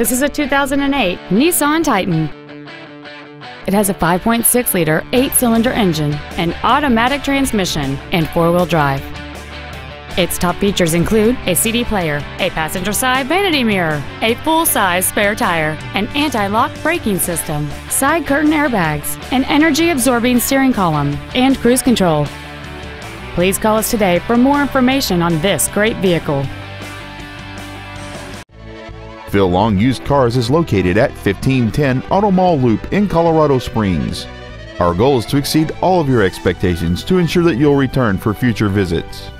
This is a 2008 Nissan Titan. It has a 5.6 liter, 8 cylinder engine, an automatic transmission, and four wheel drive. Its top features include a CD player, a passenger side vanity mirror, a full size spare tire, an anti lock braking system, side curtain airbags, an energy absorbing steering column, and cruise control. Please call us today for more information on this great vehicle. Phil Long Used Cars is located at 1510 Auto Mall Loop in Colorado Springs. Our goal is to exceed all of your expectations to ensure that you'll return for future visits.